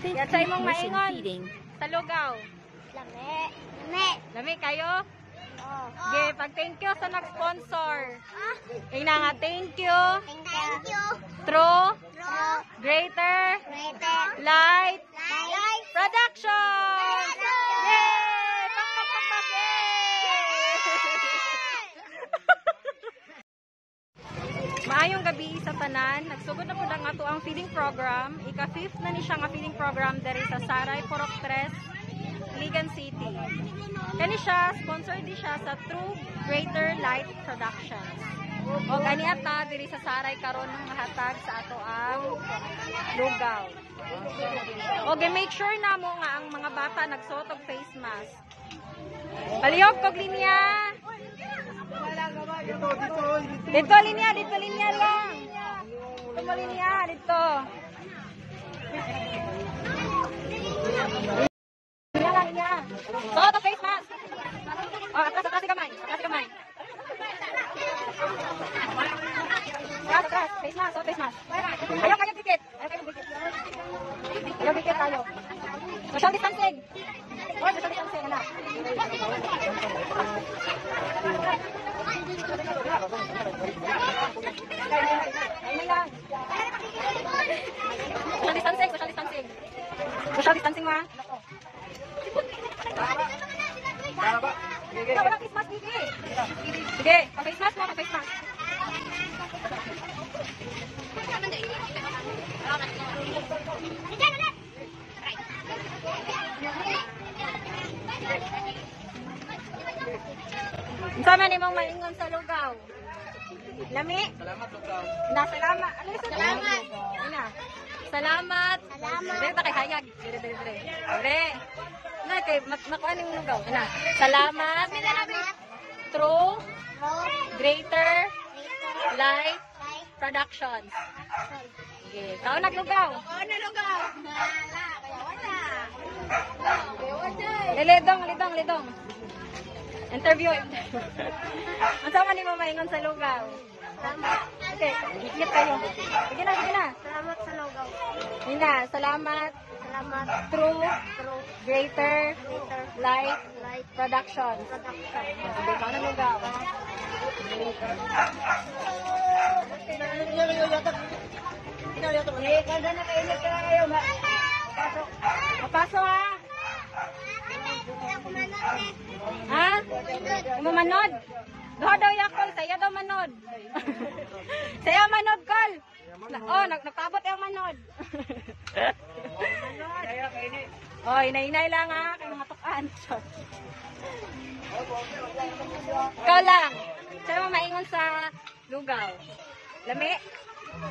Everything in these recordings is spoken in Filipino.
Yan sa imong maingon. Sa lugaw. Lami. Lami. Lami kayo? Oh. Okay, pag thank you sa nag-sponsor. Ah. Ina nga, thank you. Thank you. True, Pro. Greater, Greater. Light, Light. Production! Production! Maayong gabi sa tanan. Nagsugod na po na nga to ang feeding program. Ika-fifth na ni siya nga feeding program dari sa Saray Porok 3, Ligan City. Kani siya, sponsor di siya sa True Greater Light Productions. O gani ata diri sa Saray karon ng mahatag sa ato ang lugaw. O make sure na mo nga ang mga bata nagsuot og face mask. Palihog kog linya. Dito linya, dito linya lang. Dito mo linya, dito. Linya linya. Suot og Sama ni mong maingon sa lugaw. Lami? Salamat, lugaw. Na, salamat. Ano yung salamat? Ina. Salamat. Salamat. Dire ta kay hayag. Dire, dire, dire. Dire. Na, kay mak makuha ning lugaw. Ina. Salamat. Salamat. True. Greater. Light. Productions. Okay. Kao naglugaw. Oh, nalugaw. Wala. Wala. Wala. Lidong, lidong, lidong. Interview. Ang sama ni mo maingon sa lugaw. Salamat. Okay, higit kayo. Sige na, sige na. Salamat sa lugaw. Nina, salamat. Salamat. True, True. Greater, Greater. Light, Light. Production. Production. Sige, kao na lugaw. Eh, kada na kainit ka na kayo. Papasok. Papasok ha. Ha? Mo manod? Duha daw yakol, saya daw manod. saya manod kol. Oh, nag nagpabot yung manod. Oh, inay-inay lang ha, kay mga tukan. Ikaw lang. Mo maingon sa lugaw. Lami?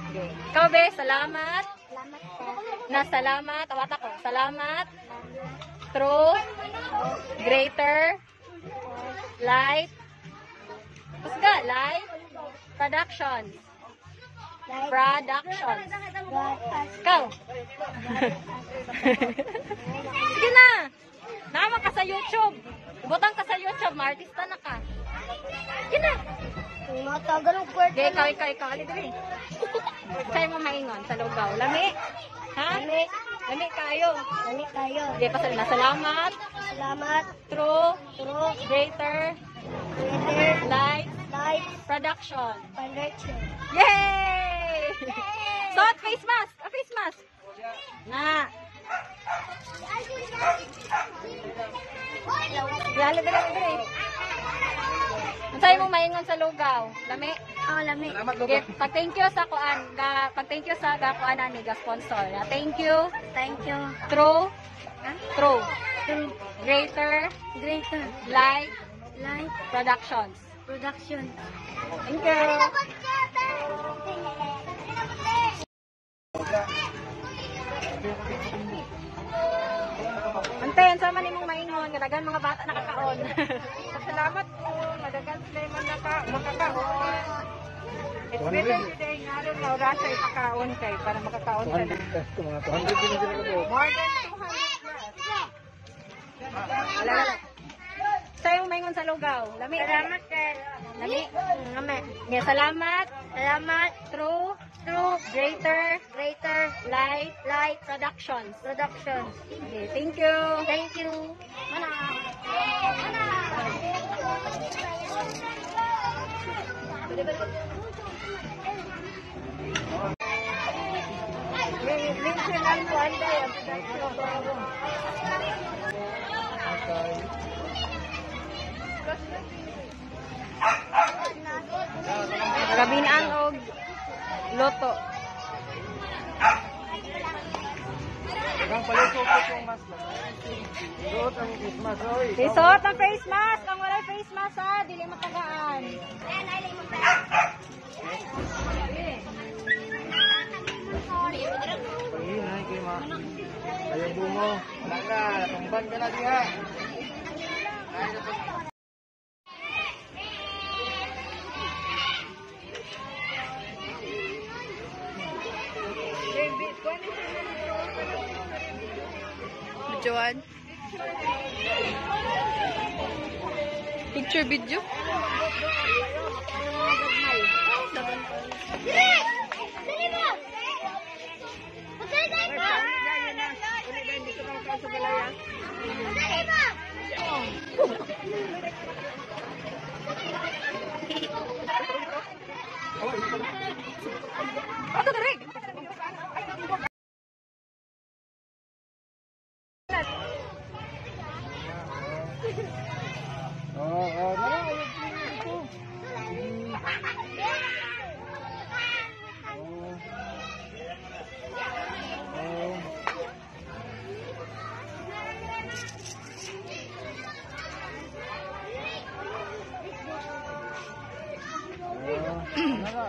Okay. Ikaw be, salamat. Salamat po. Na salamat. Awat ako. Salamat. True. Greater. Light. Pusga, light. Productions. Productions. Ikaw. Sige na. Naman ka sa YouTube. Butang ka sa YouTube. Martista na ka. Sige na. Matagal ang kwento. Okay, ikaw, ikaw, ikaw. Ali, dali. Sa'yo mo maingon sa lugaw. Lami? Ha? Lami. Lami kayo. Lami tayo. Okay, pasal na. Salamat. Salamat. True. True. Greater. Greater. Light. Light. Production. Production. Yay! Suot face mask. A face mask. Na. Dali, dali, dali. Ang sa'yo mo maingon sa lugaw. Lami? Oh, lami. Okay, pag thank you sa kuan, ga, pag thank you sa ga kuan ani ga sponsor. Na thank you. Thank you. True. Ah? True. True. Greater Greater. Light Light. Productions. Production. Thank you. Anten, sama ni mong maingon, kadagan mga bata nakakaon. Salamat po, madagan sila yung naka, makakaon. It's better today nga rin na oras ay pakaon kay para makakaon ka na. Mga 200 din sila ko. More than 200 plus. Wala. Sa'yo maingon sa lugaw. Lami. Salamat, sir. Lami. Lami. Yeah, salamat. Salamat. True. to Greater Greater Light Light Productions. Productions. Okay, thank you. Thank you. Mana? Mention lang Kabinaan og loto. Ang palusok yung mask lang. Ang Christmas, oy. Isot ang face mask. Ang walay face mask ha, dili matagaan. Ayun, na, tumban ka na diha. Ay, dapat- Videoan. Picture video. Dali mo! Magdali mo!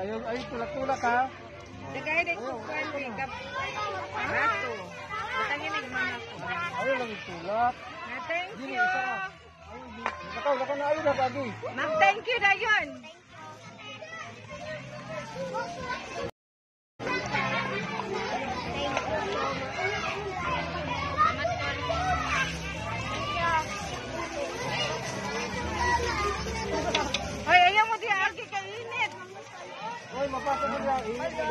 Ayaw, ayaw, tulak-tulak ha. Dagay din ko kwan makeup. Ato. Batangin ni mama ko. Ayaw lang itulak. Na thank you. isa di. Nakaw, nakaw na ayaw na pagi. Ma'am, thank you na yun.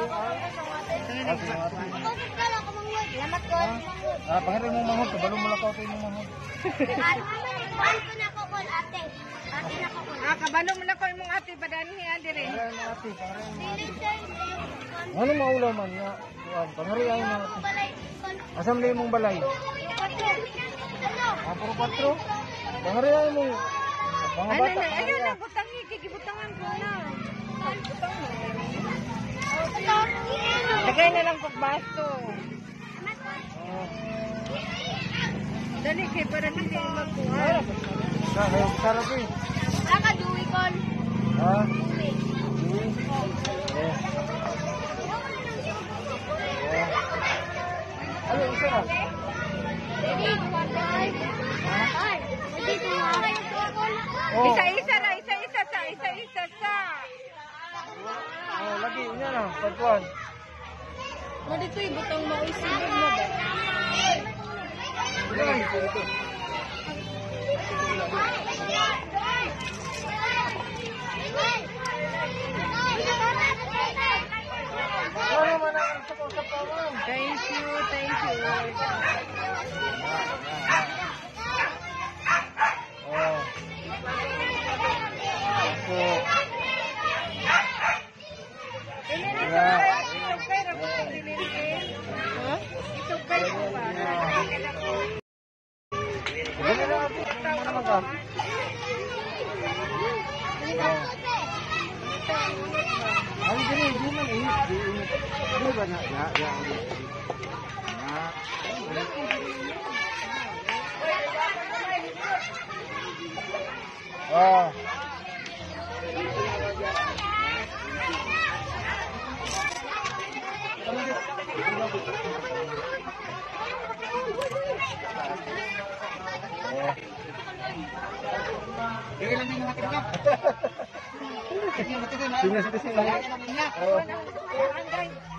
Eh, Ah, Salamat ko. Ah, pangalan mo mahod. Kabalo mo lang kayo mo mahod. Kuhan ko na ko, Kol, ate. Ate na ko, Kol. Ah, kabalo mo na ko imong ati badani dire. Pangalan mo ate. Mo ate. Ano maulaw man nga? Kuan, pangalan mo ate. Asam na mong balay? Ano? Ah, puro patro. Pangalan mo. Mga Ano bata. na, ayaw na pangalan. butang ni gibutangan ko na. Ito. Lagay na lang kog baso. Oh. Dali kay para hindi magkuha. Sa, sarap eh. Nakaduwi, Kol. Ha? Duwi. Uy. Eh. Eh. Ano, isa na? Ready? Ay, ready ko nga. Oh. Isa-isa na, isa-isa sa, isa-isa sa. Oh, lagi, niya na. Pagkuhan. Mo dito ibutang mausibog mo ba? Lagi, ito. Ano man ang sa sa pawan? Thank you, thank you. Oh. So, Yeah. Isukay ra ko sa dililin. Ha? Isukay ko ba? Dali na ate. Ano ka? Oh. Ay, dili, di man eh. Di, di ba na? Ya, ya. Ya. Oh. Eh. Tingnan sa kasi lang. Oo. Kaya tingnan sa kasi.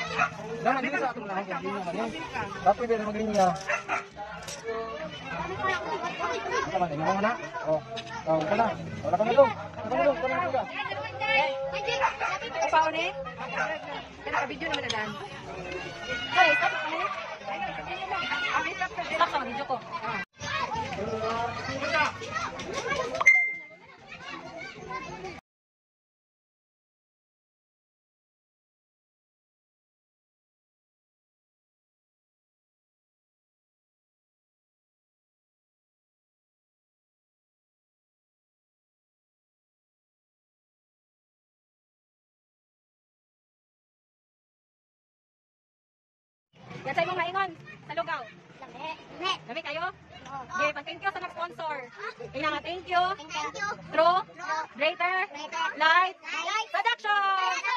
Nah, dito sa atong lahat yung linya man. Bakit pwede maglinya? Tama na, mga na. Oh, oh, kana. Wala ka na to. Wala ka na to. Ano ba 'yan? Ano ba 'yan? 'yan? Yatay mo maingon sa lugaw. Lami. Lami. Kayo? Oo. Okay, pag-thank you sa nag-sponsor. Ah. Ina nga, thank you. Thank you. True. True. Greater. Greater. Light. Light. Production. Production.